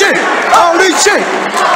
Richie! Oh, Richie!